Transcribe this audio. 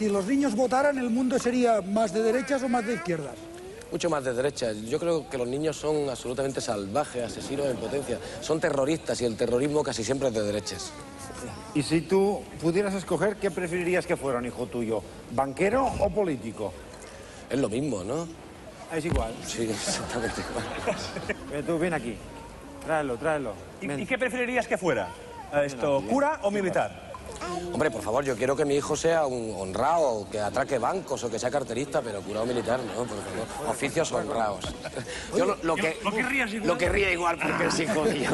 si los niños votaran, el mundo sería más de derechas o más de izquierdas. Mucho más de derecha. Yo creo que los niños son absolutamente salvajes, asesinos en potencia. Son terroristas y el terrorismo casi siempre es de derechas. Y si tú pudieras escoger, ¿qué preferirías que fuera un hijo tuyo? ¿Banquero o político? Es lo mismo, ¿no? Es igual. Sí, exactamente igual. Eh, tú, ven aquí. Tráelo, tráelo. ¿Y, y qué preferirías que fuera? ¿A ¿Esto, cura o militar? Hombre, por favor, yo quiero que mi hijo sea un honrado, que atraque bancos o que sea carterista, pero curado militar, no, por favor. Oficios honrados. Yo lo, lo que, lo querría igual porque es hijo mío.